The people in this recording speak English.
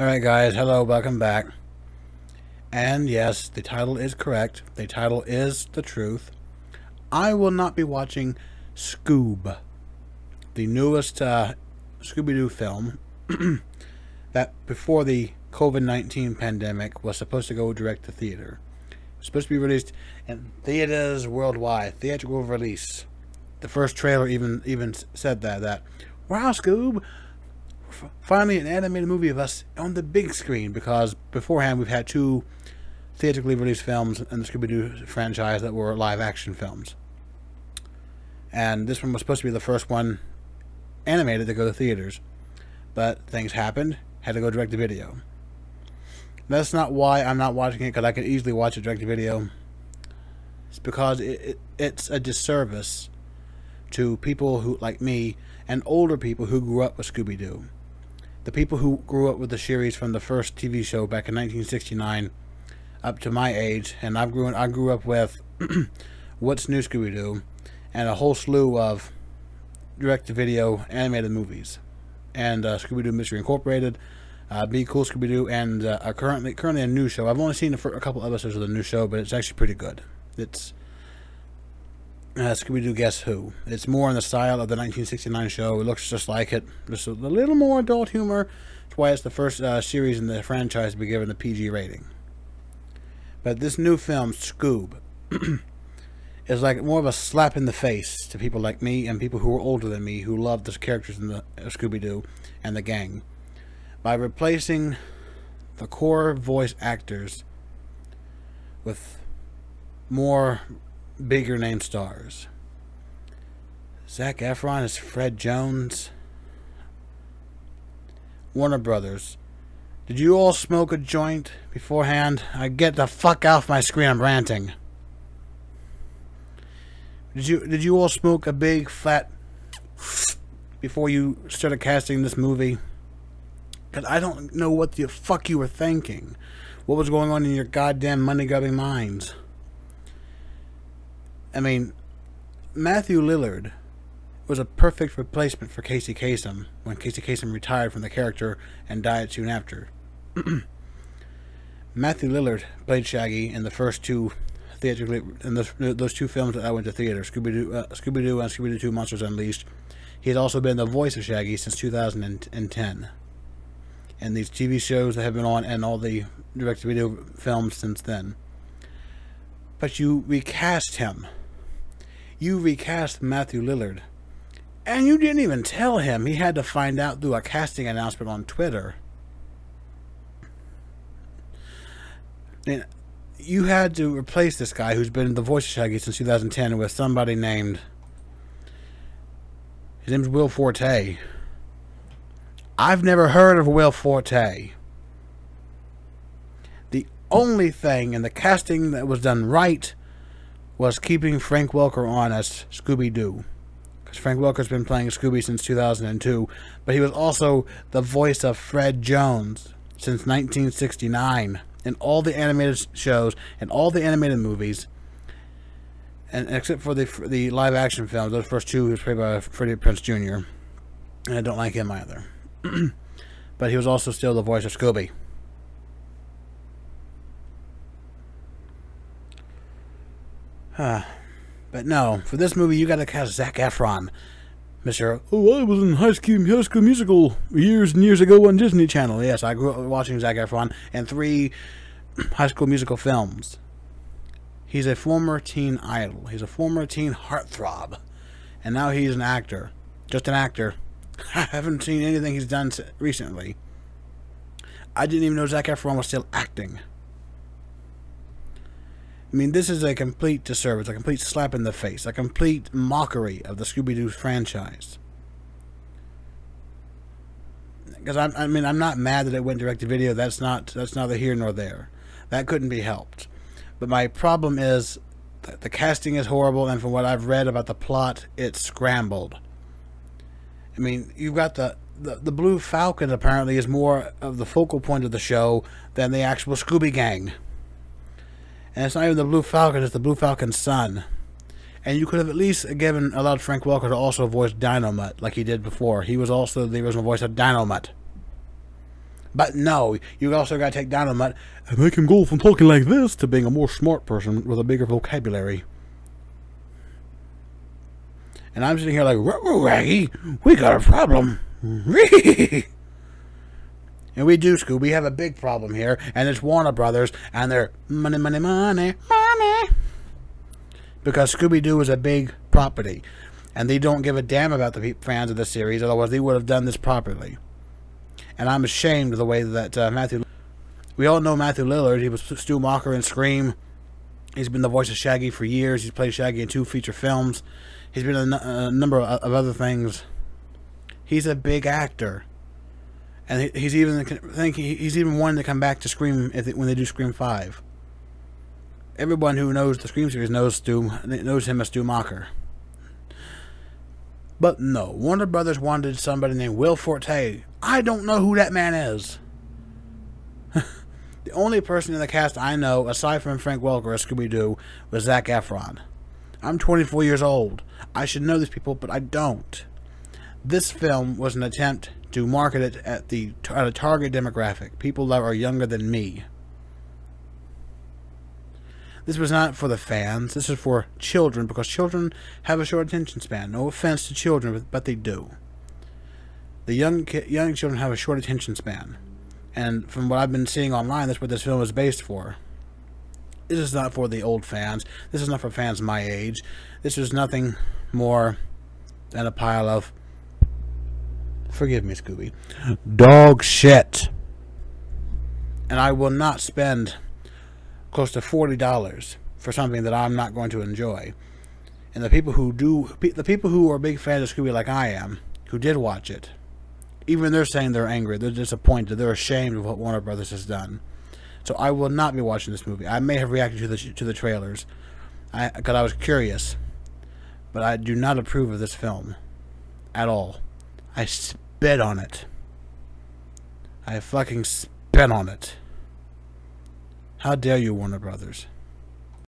Alright guys, hello, welcome back. And yes, the title is correct. The title is the truth. I will not be watching Scoob, the newest uh, Scooby-Doo film that before the COVID-19 pandemic was supposed to go direct to theater. It was supposed to be released in theaters worldwide, theatrical release. The first trailer even even said that that wow Scoob finally an animated movie of us on the big screen because beforehand we've had two theatrically released films in the Scooby-Doo franchise that were live action films. And this one was supposed to be the first one animated to go to theaters. But things happened, had to go direct to video. That's not why I'm not watching it because I can easily watch it direct to video. It's because it, it, it's a disservice to people who like me and older people who grew up with Scooby Doo the people who grew up with the series from the first TV show back in 1969 up to my age, and I grew I grew up with What's New Scooby Doo, and a whole slew of direct-to-video animated movies, and uh, Scooby Doo Mystery Incorporated, uh, Be Cool Scooby Doo, and uh, currently currently a new show. I've only seen a, a couple episodes of the new show, but it's actually pretty good. It's uh, Scooby Doo Guess Who. It's more in the style of the 1969 show. It looks just like it. Just a little more adult humor. That's why it's the first uh, series in the franchise to be given the PG rating. But this new film, Scoob, is like more of a slap in the face to people like me and people who are older than me who love the characters in the uh, Scooby Doo and the gang. By replacing the core voice actors with more bigger name stars. Zac Efron is Fred Jones. Warner Brothers. Did you all smoke a joint beforehand? I get the fuck off my screen. I'm ranting. Did you did you all smoke a big fat before you started casting this movie? Cause I don't know what the fuck you were thinking. What was going on in your goddamn money grubbing minds? I mean, Matthew Lillard was a perfect replacement for Casey Kasem when Casey Kasem retired from the character and died soon after. Matthew Lillard played Shaggy in the first two theatrically in the, those two films that I went to theater, Scooby Doo, uh, Scooby Doo, and Scooby Doo Two Monsters Unleashed. He has also been the voice of Shaggy since 2010, and these TV shows that have been on and all the direct-to-video films since then. But you recast him you recast Matthew Lillard. And you didn't even tell him. He had to find out through a casting announcement on Twitter. And you had to replace this guy who's been the voice of Shaggy since 2010 with somebody named. His name's Will Forte. I've never heard of Will Forte. The only thing in the casting that was done right was keeping Frank Welker on as Scooby Doo. Because Frank Welker's been playing Scooby since 2002, but he was also the voice of Fred Jones since 1969 in all the animated shows and all the animated movies. And except for the the live action films, those first two, he was played by Freddie Prinze Jr. And I don't like him either. but he was also still the voice of Scooby. But no, for this movie, you got to cast Zac Efron. Mr. Oh, I was in High School, High School Musical years and years ago on Disney Channel. Yes, I grew up watching Zac Efron and three High School Musical films. He's a former teen idol. He's a former teen heartthrob. And now he's an actor. Just an actor. I haven't seen anything he's done recently. I didn't even know Zac Efron was still acting. I mean, this is a complete disservice, a complete slap in the face, a complete mockery of the Scooby Doo franchise. Because I, I mean, I'm not mad that it went direct to video. That's not that's neither here nor there. That couldn't be helped. But my problem is the casting is horrible, and from what I've read about the plot, it's scrambled. I mean, you've got the, the, the Blue Falcon apparently is more of the focal point of the show than the actual Scooby Gang. And it's not even the Blue Falcon, it's the Blue Falcon's son. And you could have at least given allowed Frank Welker to also voice Dynomutt like he did before. He was also the original voice of Dynomutt. But no, you also got to take Dynomutt and make him go from talking like this to being a more smart person with a bigger vocabulary. And I'm sitting here like, Raggy, we got a problem. and we do, Scooby. We have a big problem here, and it's Warner Brothers, and they're money, money, money, money. Because Scooby Doo is a big property, and they don't give a damn about the fans of the series, otherwise, they would have done this properly. And I'm ashamed of the way that uh, Matthew. We all know Matthew Lillard. He was Stu Macher in Scream. He's been the voice of Shaggy for years. He's played Shaggy in two feature films. He's been in a, a number of other things. He's a big actor, and he's even I think he's even wanting to come back to Scream if they, when they do Scream Five. Everyone who knows the Scream series knows Stu knows him as Stu Macher. But no, Warner Brothers wanted somebody named Will Forte. I don't know who that man is. the only person in the cast I know, aside from Frank Welker as Scooby Doo, was Zac Efron. I'm 24 years old. I should know these people, but I don't. This film was an attempt to market it at the at a target demographic, people that are younger than me. This was not for the fans. This is for children because children have a short attention span. No offense to children, but they do. The young young children have a short attention span, and from what I've been seeing online, that's what this film is based for. This is not for the old fans. This is not for fans my age. This is nothing more than a pile of Forgive me, Scooby. Dog shit. And I will not spend close to $40 for something that I'm not going to enjoy. And the people who do, the people who are big fans of Scooby like I am, who did watch it, even they're saying they're angry, they're disappointed, they're ashamed of what Warner Brothers has done. So I will not be watching this movie. I may have reacted to the to the trailers, because I, I was curious, but I do not approve of this film, at all. I spit on it. I fucking spit on it. How dare you, Warner Brothers?